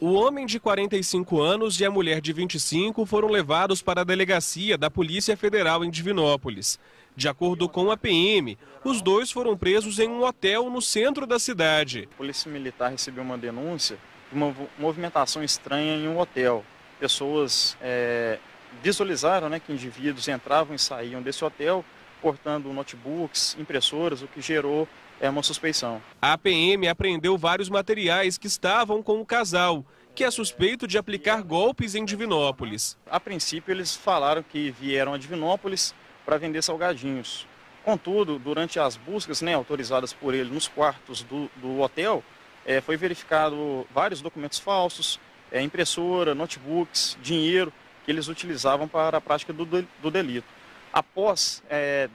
O homem de 45 anos e a mulher de 25 foram levados para a delegacia da Polícia Federal em Divinópolis. De acordo com a PM, os dois foram presos em um hotel no centro da cidade. A Polícia Militar recebeu uma denúncia de uma movimentação estranha em um hotel. Pessoas é, visualizaram né, que indivíduos entravam e saíam desse hotel portando notebooks, impressoras, o que gerou é uma suspeição. A PM apreendeu vários materiais que estavam com o casal, que é suspeito de aplicar golpes em Divinópolis. A princípio, eles falaram que vieram a Divinópolis para vender salgadinhos. Contudo, durante as buscas né, autorizadas por ele nos quartos do, do hotel, é, foi verificado vários documentos falsos, é, impressora, notebooks, dinheiro que eles utilizavam para a prática do, do delito. Após é,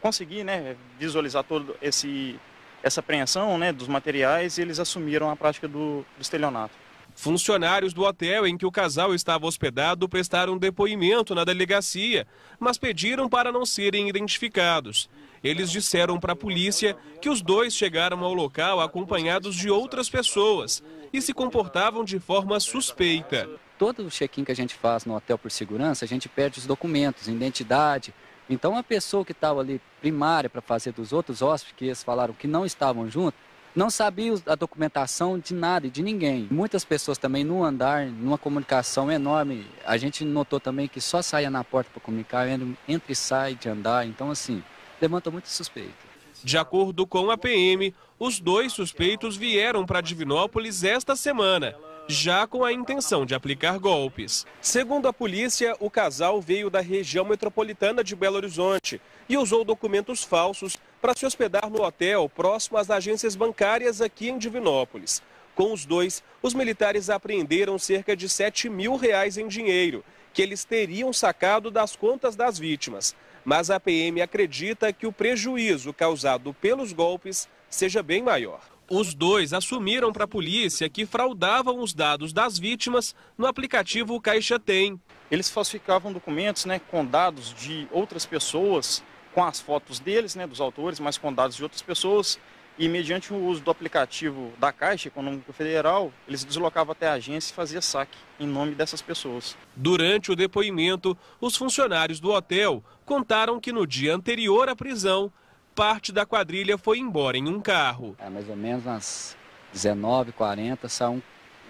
conseguir né, visualizar todo esse essa apreensão né, dos materiais eles assumiram a prática do, do estelionato. Funcionários do hotel em que o casal estava hospedado prestaram depoimento na delegacia, mas pediram para não serem identificados. Eles disseram para a polícia que os dois chegaram ao local acompanhados de outras pessoas e se comportavam de forma suspeita. Todo o check-in que a gente faz no hotel por segurança, a gente perde os documentos, identidade, então a pessoa que estava ali primária para fazer dos outros hóspedes, que eles falaram que não estavam juntos, não sabia a documentação de nada e de ninguém. Muitas pessoas também no andar, numa comunicação enorme, a gente notou também que só saía na porta para comunicar, entre e sai de andar, então assim, levanta muito suspeita. De acordo com a PM, os dois suspeitos vieram para Divinópolis esta semana já com a intenção de aplicar golpes. Segundo a polícia, o casal veio da região metropolitana de Belo Horizonte e usou documentos falsos para se hospedar no hotel próximo às agências bancárias aqui em Divinópolis. Com os dois, os militares apreenderam cerca de 7 mil reais em dinheiro, que eles teriam sacado das contas das vítimas. Mas a PM acredita que o prejuízo causado pelos golpes seja bem maior. Os dois assumiram para a polícia que fraudavam os dados das vítimas no aplicativo Caixa Tem. Eles falsificavam documentos né, com dados de outras pessoas, com as fotos deles, né, dos autores, mas com dados de outras pessoas. E mediante o uso do aplicativo da Caixa Econômica Federal, eles deslocavam até a agência e faziam saque em nome dessas pessoas. Durante o depoimento, os funcionários do hotel contaram que no dia anterior à prisão, parte da quadrilha foi embora em um carro. É, mais ou menos umas 19h40 saiu um,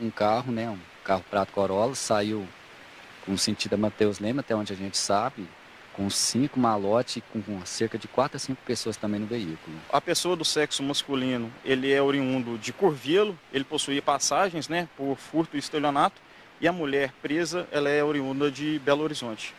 um, carro, né, um carro Prato Corolla, saiu com sentido a Mateus Lema, até onde a gente sabe, com cinco malotes, com, com cerca de quatro a cinco pessoas também no veículo. A pessoa do sexo masculino, ele é oriundo de Curvelo, ele possuía passagens né, por furto e estelionato, e a mulher presa, ela é oriunda de Belo Horizonte.